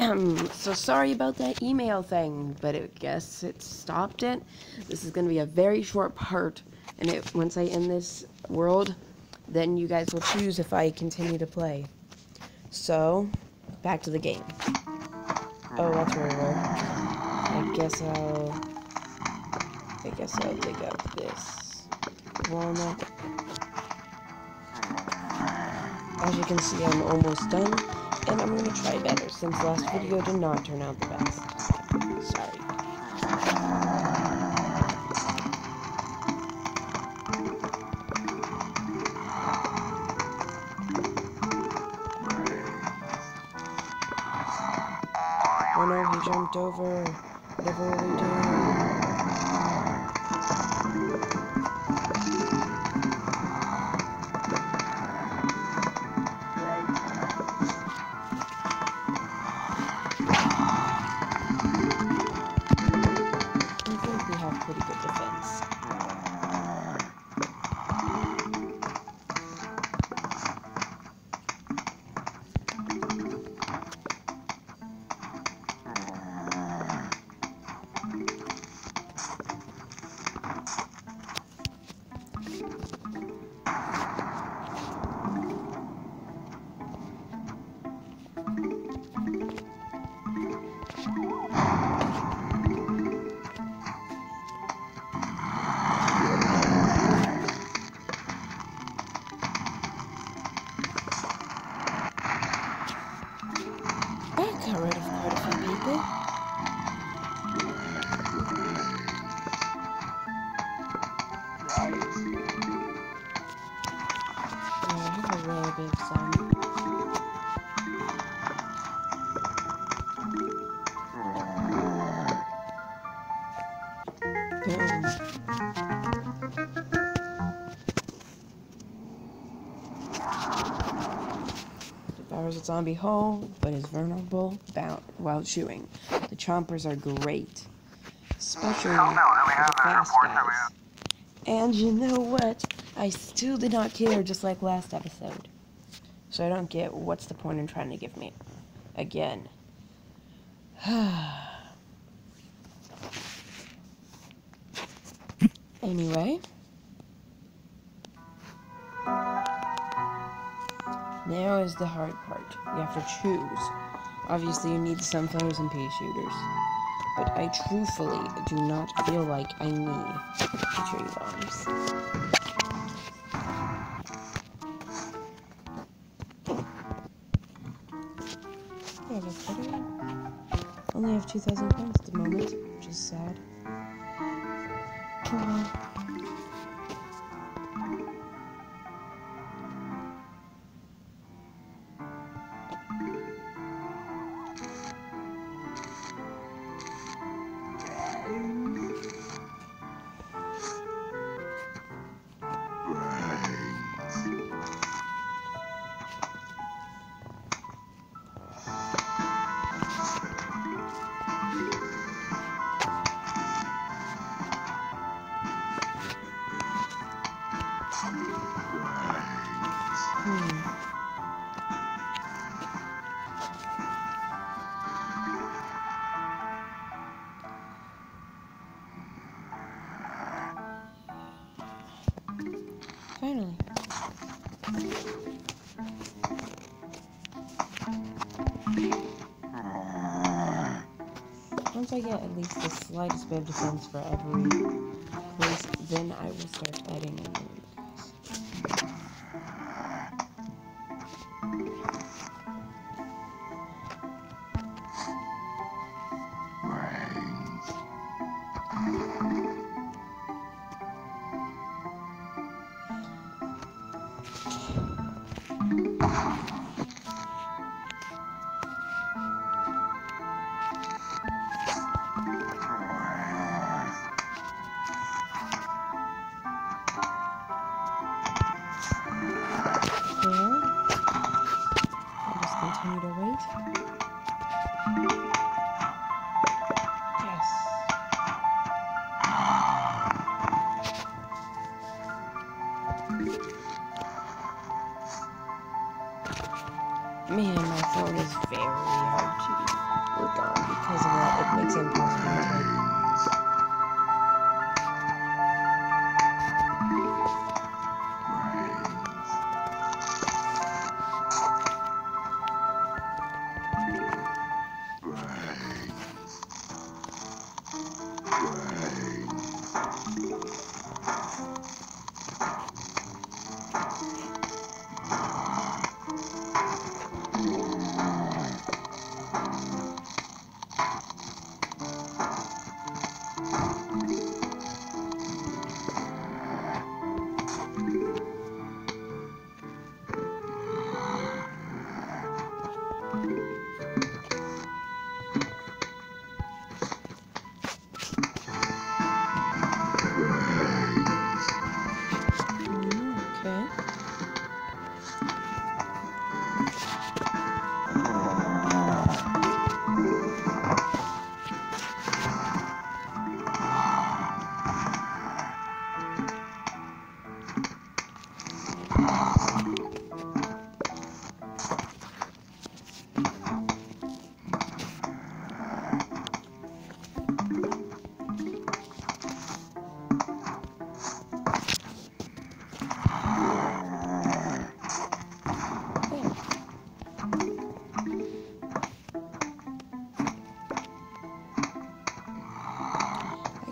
so sorry about that email thing, but I guess it stopped it. This is going to be a very short part, and it, once I end this world, then you guys will choose if I continue to play. So, back to the game. Oh, that's where we were. I guess I'll... I guess I'll dig up this walnut. As you can see, I'm almost done, and I'm gonna try better, since last video did not turn out the best. Sorry. Oh no, he jumped over. Whatever will we do? Devours a zombie whole, but is vulnerable while chewing. The chompers are great, especially for the fast guys. And you know what? I still did not care, just like last episode. So I don't get what's the point in trying to give me again. anyway. Now is the hard part. You have to choose. Obviously, you need some foes and pea shooters. But I truthfully do not feel like I need tree bombs. Better. Only have 2,000 points at the moment, which is sad. Oh Once I get at least the slightest bit of defense for every place, then I will start adding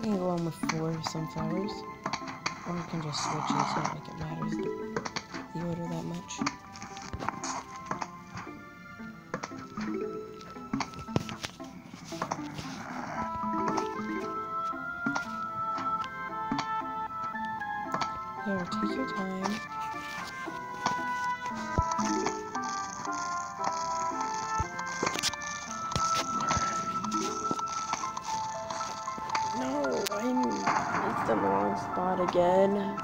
can go on with four sunflowers, or I can just switch it. Not like it matters the order that much. The wrong spot again.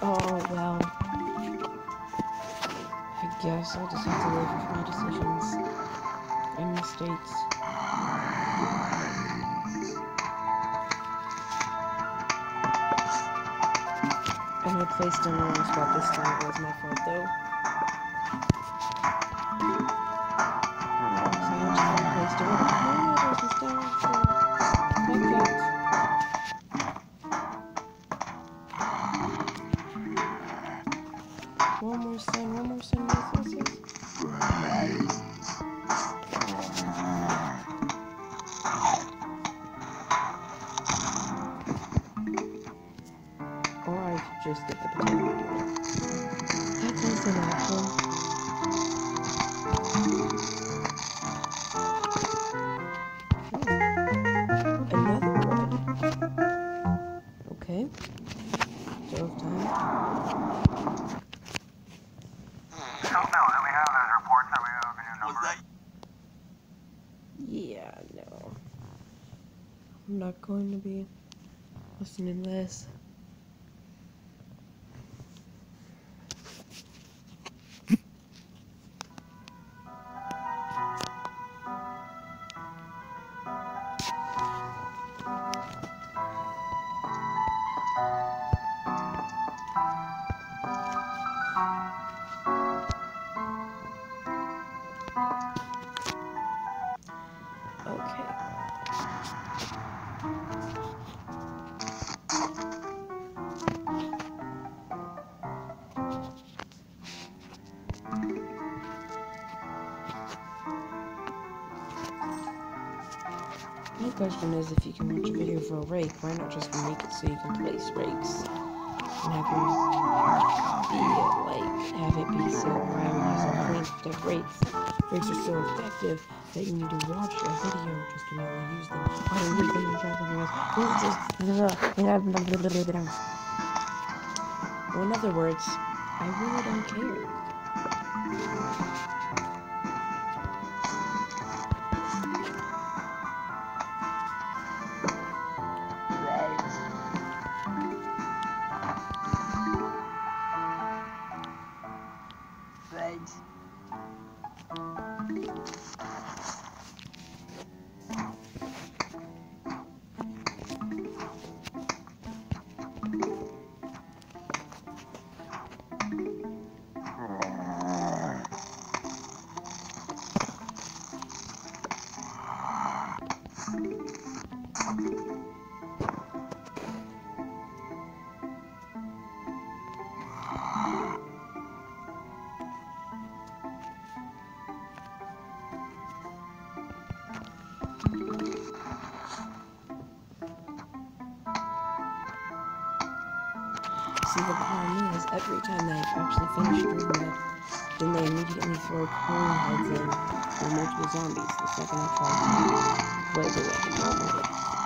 Oh well. I guess I'll just have to live with my decisions and mistakes. And I placed in the wrong spot this time. It was my fault though. So I going to be listening to this. My question is if you can watch a video for a rake, why not just make it so you can place rakes? And have them be like have it be so wild as a of rakes. Rakes are so effective that you need to watch a video just to be able to use them. I don't use them in traffic areas. Well, in other words, I really don't care. See, the problem is, every time they actually finish doing that, then they immediately throw cone heads in, or multiple zombies, the second I try to do the weapon normally.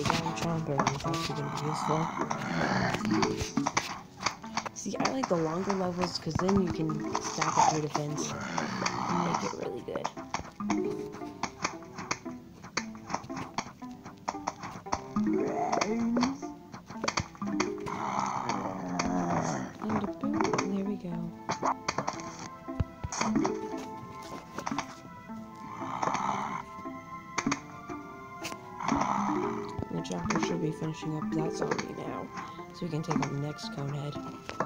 Chomper is actually going to be useful. See, I like the longer levels because then you can stack up your defense and make it really good. Chomper should be finishing up that zombie now, so we can take on the next conehead.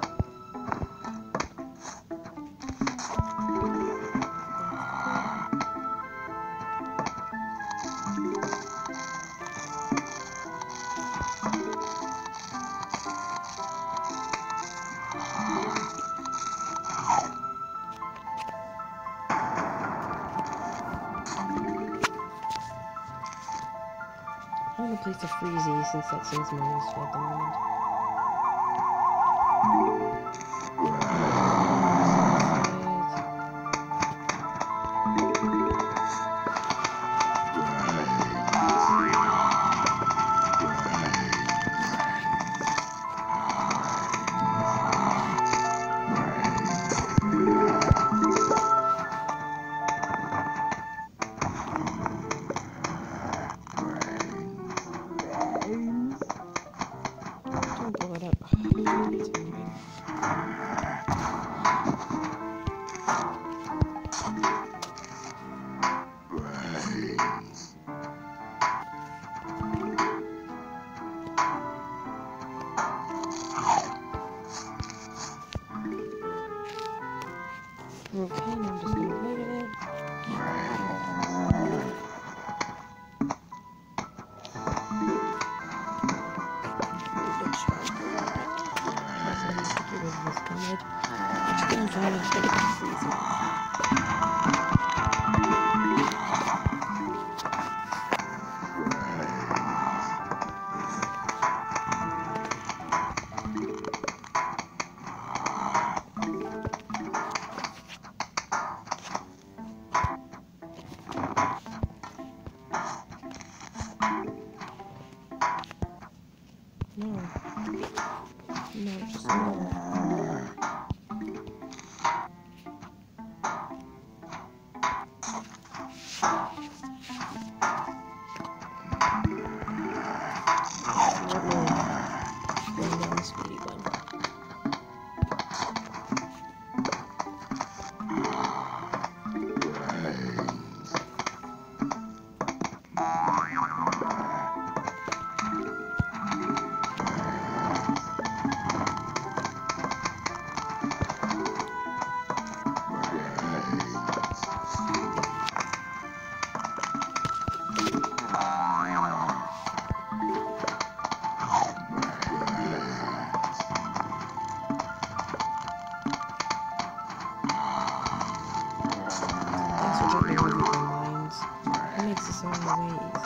I'm gonna place a freezy since that seems more useful at the moment. No, just so way